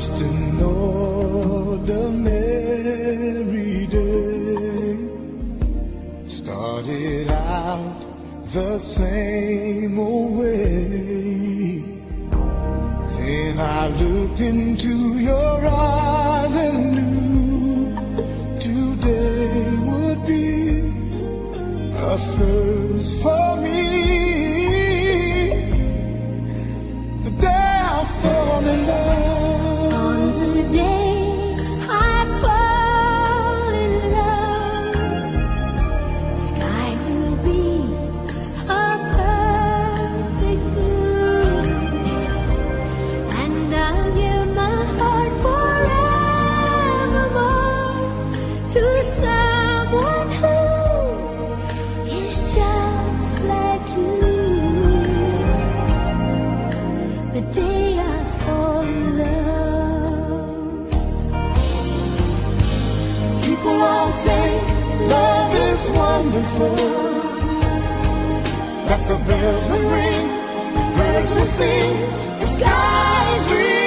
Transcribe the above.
Just an ordinary day started out the same old way. Then I looked into your eyes and knew today would be a first for me. Say love is wonderful. That the bells will ring, the birds will sing, the skies will